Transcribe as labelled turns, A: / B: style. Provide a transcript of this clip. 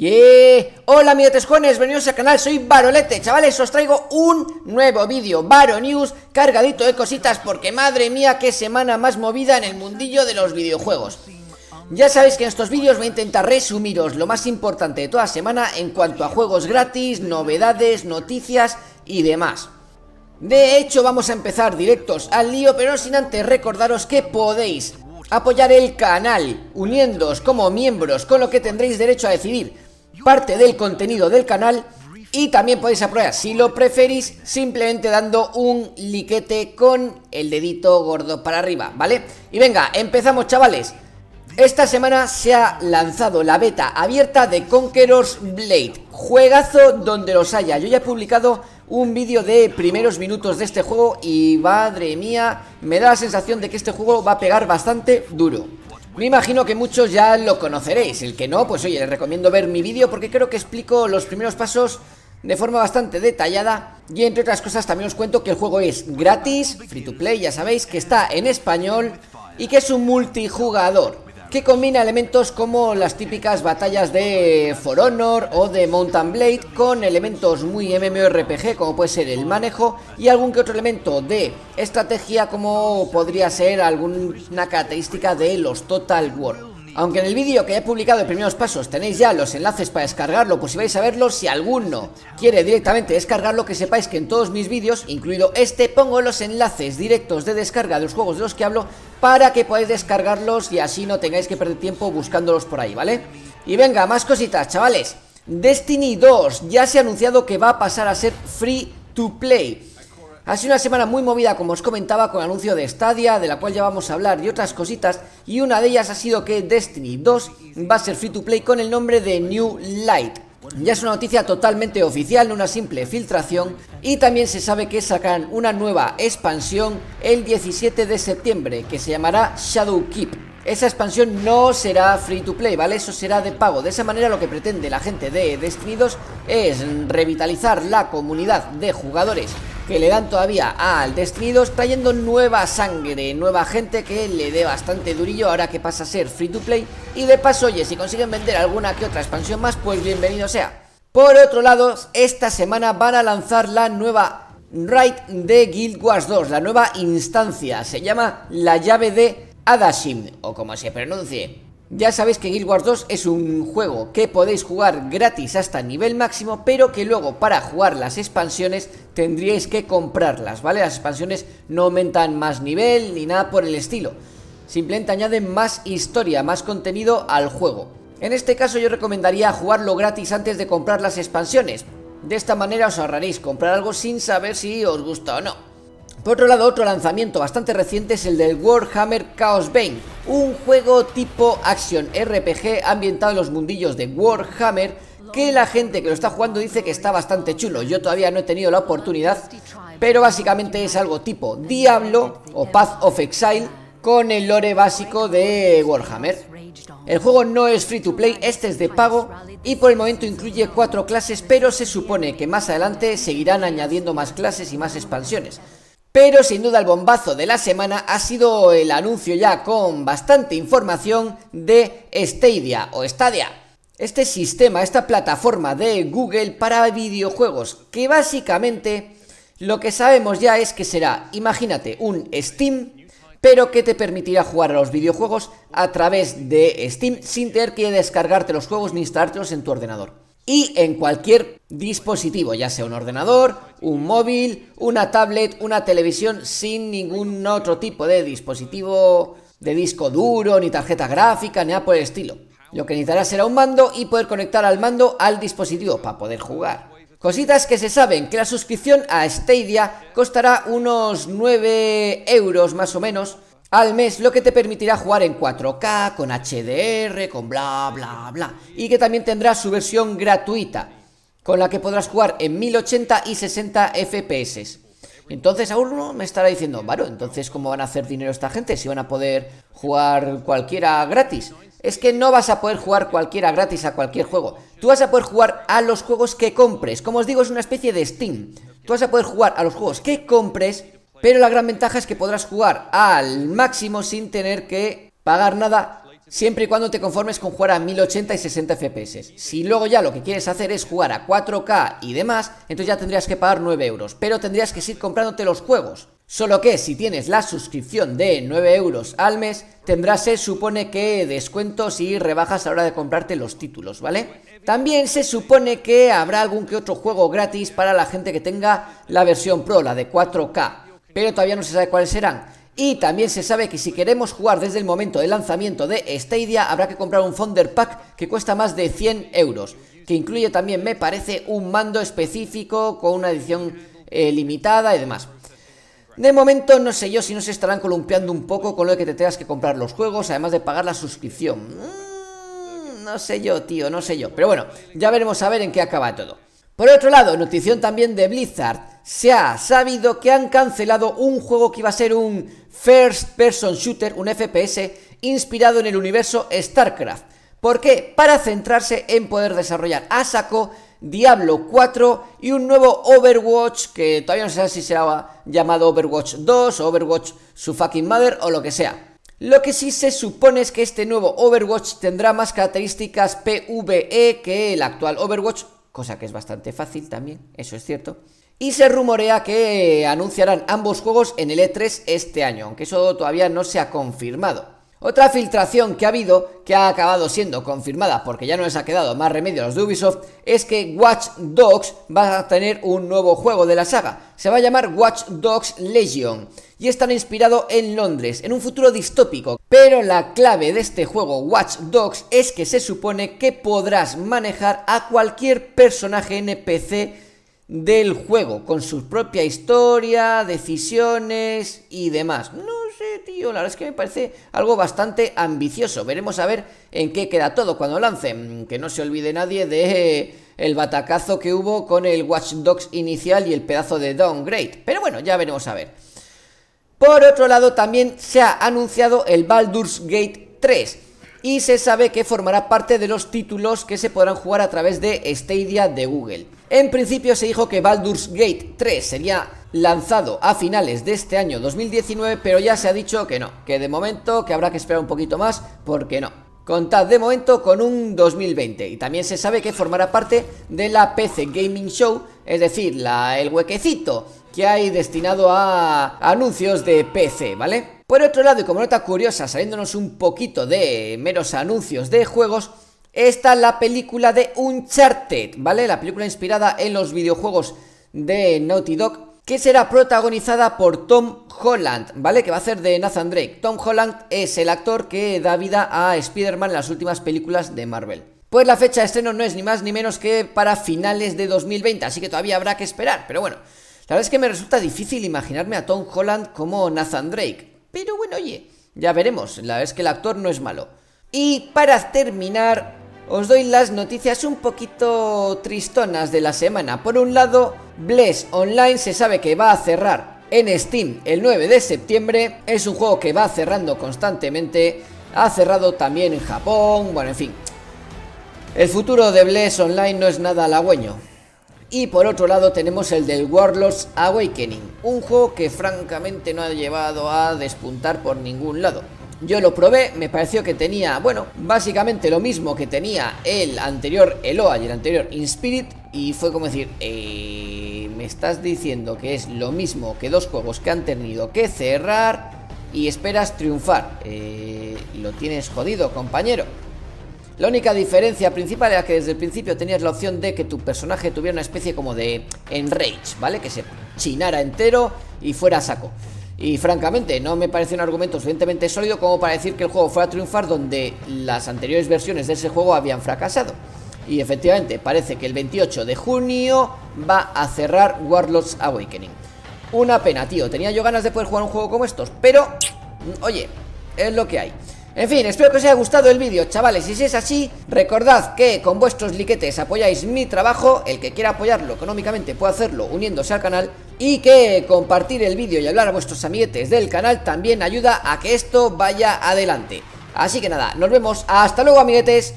A: Yeah. Hola amigos jóvenes, bienvenidos al canal, soy Barolete Chavales, os traigo un nuevo vídeo Baro News, cargadito de cositas Porque madre mía, qué semana más movida en el mundillo de los videojuegos ya sabéis que en estos vídeos voy a intentar resumiros lo más importante de toda semana en cuanto a juegos gratis, novedades, noticias y demás. De hecho vamos a empezar directos al lío, pero sin antes recordaros que podéis apoyar el canal uniéndoos como miembros con lo que tendréis derecho a decidir parte del contenido del canal y también podéis apoyar, si lo preferís, simplemente dando un liquete con el dedito gordo para arriba, ¿vale? Y venga, empezamos chavales. Esta semana se ha lanzado la beta abierta de Conqueror's Blade Juegazo donde los haya. Yo ya he publicado un vídeo de primeros minutos de este juego Y madre mía, me da la sensación de que este juego va a pegar bastante duro me imagino que muchos ya lo conoceréis, el que no, pues oye, les recomiendo ver mi vídeo porque creo que explico los primeros pasos de forma bastante detallada. Y entre otras cosas también os cuento que el juego es gratis, free to play, ya sabéis, que está en español y que es un multijugador que combina elementos como las típicas batallas de For Honor o de Mountain Blade con elementos muy MMORPG como puede ser el manejo y algún que otro elemento de estrategia como podría ser alguna característica de los Total War. Aunque en el vídeo que he publicado de primeros pasos tenéis ya los enlaces para descargarlo, pues si vais a verlo, si alguno quiere directamente descargarlo, que sepáis que en todos mis vídeos, incluido este, pongo los enlaces directos de descarga de los juegos de los que hablo para que podáis descargarlos y así no tengáis que perder tiempo buscándolos por ahí, ¿vale? Y venga, más cositas, chavales. Destiny 2 ya se ha anunciado que va a pasar a ser free to play. Ha sido una semana muy movida, como os comentaba, con el anuncio de Stadia, de la cual ya vamos a hablar, y otras cositas, y una de ellas ha sido que Destiny 2 va a ser free to play con el nombre de New Light. Ya es una noticia totalmente oficial, no una simple filtración, y también se sabe que sacarán una nueva expansión el 17 de septiembre, que se llamará Shadow Keep. Esa expansión no será free to play, ¿vale? Eso será de pago. De esa manera lo que pretende la gente de Destiny 2 es revitalizar la comunidad de jugadores que le dan todavía al Destiny 2 trayendo nueva sangre, nueva gente que le dé bastante durillo ahora que pasa a ser free to play y de paso, oye, si consiguen vender alguna que otra expansión más, pues bienvenido sea. Por otro lado, esta semana van a lanzar la nueva raid de Guild Wars 2, la nueva instancia, se llama la llave de Adashim, o como se pronuncie. Ya sabéis que Guild Wars 2 es un juego que podéis jugar gratis hasta nivel máximo, pero que luego para jugar las expansiones tendríais que comprarlas, ¿vale? Las expansiones no aumentan más nivel ni nada por el estilo. Simplemente añaden más historia, más contenido al juego. En este caso yo recomendaría jugarlo gratis antes de comprar las expansiones. De esta manera os ahorraréis comprar algo sin saber si os gusta o no. Por otro lado, otro lanzamiento bastante reciente es el del Warhammer Chaos Bane, un juego tipo acción RPG ambientado en los mundillos de Warhammer que la gente que lo está jugando dice que está bastante chulo. Yo todavía no he tenido la oportunidad, pero básicamente es algo tipo Diablo o Path of Exile con el lore básico de Warhammer. El juego no es free to play, este es de pago y por el momento incluye cuatro clases, pero se supone que más adelante seguirán añadiendo más clases y más expansiones. Pero sin duda el bombazo de la semana ha sido el anuncio ya con bastante información de Stadia o Stadia. Este sistema, esta plataforma de Google para videojuegos, que básicamente lo que sabemos ya es que será, imagínate, un Steam, pero que te permitirá jugar a los videojuegos a través de Steam sin tener que descargarte los juegos ni instalártelos en tu ordenador y en cualquier dispositivo, ya sea un ordenador, un móvil, una tablet, una televisión, sin ningún otro tipo de dispositivo de disco duro, ni tarjeta gráfica, ni nada por el estilo. Lo que necesitarás será un mando y poder conectar al mando al dispositivo para poder jugar. Cositas que se saben, que la suscripción a Stadia costará unos 9 euros más o menos, al mes, lo que te permitirá jugar en 4K, con HDR, con bla bla bla. Y que también tendrá su versión gratuita, con la que podrás jugar en 1080 y 60 FPS. Entonces aún uno me estará diciendo, Varo, entonces ¿cómo van a hacer dinero esta gente? Si van a poder jugar cualquiera gratis. Es que no vas a poder jugar cualquiera gratis a cualquier juego. Tú vas a poder jugar a los juegos que compres. Como os digo, es una especie de Steam. Tú vas a poder jugar a los juegos que compres pero la gran ventaja es que podrás jugar al máximo sin tener que pagar nada siempre y cuando te conformes con jugar a 1080 y 60 FPS. Si luego ya lo que quieres hacer es jugar a 4K y demás, entonces ya tendrías que pagar 9 euros, pero tendrías que ir comprándote los juegos. Solo que si tienes la suscripción de 9 euros al mes, tendrás, se supone que, descuentos y rebajas a la hora de comprarte los títulos, ¿vale? También se supone que habrá algún que otro juego gratis para la gente que tenga la versión Pro, la de 4K, pero todavía no se sabe cuáles serán. Y también se sabe que si queremos jugar desde el momento del lanzamiento de Stadia, habrá que comprar un Thunder Pack que cuesta más de 100 euros, que incluye también, me parece, un mando específico con una edición eh, limitada y demás. De momento no sé yo si no se estarán columpiando un poco con lo de que te tengas que comprar los juegos, además de pagar la suscripción. Mm, no sé yo, tío, no sé yo. Pero bueno, ya veremos a ver en qué acaba todo. Por otro lado, notición también de Blizzard. Se ha sabido que han cancelado un juego que iba a ser un First Person Shooter, un FPS, inspirado en el universo StarCraft. ¿Por qué? Para centrarse en poder desarrollar a Diablo 4 y un nuevo Overwatch que todavía no sé si será llamado Overwatch 2 o Overwatch su fucking mother o lo que sea. Lo que sí se supone es que este nuevo Overwatch tendrá más características PvE que el actual Overwatch, cosa que es bastante fácil también, eso es cierto. Y se rumorea que anunciarán ambos juegos en el E3 este año, aunque eso todavía no se ha confirmado. Otra filtración que ha habido, que ha acabado siendo confirmada porque ya no les ha quedado más remedio a los de Ubisoft, es que Watch Dogs va a tener un nuevo juego de la saga. Se va a llamar Watch Dogs Legion y estará inspirado en Londres, en un futuro distópico. Pero la clave de este juego Watch Dogs es que se supone que podrás manejar a cualquier personaje NPC del juego, con su propia historia, decisiones y demás. No tío, la verdad es que me parece algo bastante ambicioso. Veremos a ver en qué queda todo cuando lancen. Que no se olvide nadie de el batacazo que hubo con el Watch Dogs inicial y el pedazo de downgrade. Pero bueno, ya veremos a ver. Por otro lado, también se ha anunciado el Baldur's Gate 3 y se sabe que formará parte de los títulos que se podrán jugar a través de Stadia de Google. En principio se dijo que Baldur's Gate 3 sería lanzado a finales de este año 2019, pero ya se ha dicho que no, que de momento que habrá que esperar un poquito más porque no. Contad de momento con un 2020 y también se sabe que formará parte de la PC Gaming Show, es decir, la, el huequecito que hay destinado a anuncios de PC, ¿vale? Por otro lado, y como nota curiosa, saliéndonos un poquito de meros anuncios de juegos, está la película de Uncharted, ¿vale? La película inspirada en los videojuegos de Naughty Dog, que será protagonizada por Tom Holland, ¿vale? Que va a ser de Nathan Drake. Tom Holland es el actor que da vida a Spider-Man en las últimas películas de Marvel. Pues la fecha de estreno no es ni más ni menos que para finales de 2020, así que todavía habrá que esperar, pero bueno. La verdad es que me resulta difícil imaginarme a Tom Holland como Nathan Drake. Pero bueno, oye, ya veremos, la verdad es que el actor no es malo. Y para terminar, os doy las noticias un poquito tristonas de la semana. Por un lado, Bless Online se sabe que va a cerrar en Steam el 9 de septiembre. Es un juego que va cerrando constantemente. Ha cerrado también en Japón, bueno, en fin. El futuro de Bless Online no es nada halagüeño. Y por otro lado tenemos el del Warlords Awakening, un juego que francamente no ha llevado a despuntar por ningún lado. Yo lo probé, me pareció que tenía, bueno, básicamente lo mismo que tenía el anterior Eloa y el anterior Inspirit y fue como decir, eh, me estás diciendo que es lo mismo que dos juegos que han tenido que cerrar y esperas triunfar. Eh, lo tienes jodido, compañero. La única diferencia principal era que desde el principio tenías la opción de que tu personaje tuviera una especie como de enrage, ¿vale? Que se chinara entero y fuera a saco. Y francamente no me parece un argumento suficientemente sólido como para decir que el juego fuera a triunfar donde las anteriores versiones de ese juego habían fracasado. Y efectivamente parece que el 28 de junio va a cerrar Warlords Awakening. Una pena, tío. Tenía yo ganas de poder jugar un juego como estos, pero... Oye, es lo que hay. En fin, espero que os haya gustado el vídeo, chavales. Y si es así, recordad que con vuestros liquetes apoyáis mi trabajo. El que quiera apoyarlo económicamente puede hacerlo uniéndose al canal. Y que compartir el vídeo y hablar a vuestros amiguetes del canal también ayuda a que esto vaya adelante. Así que nada, nos vemos. Hasta luego, amiguetes.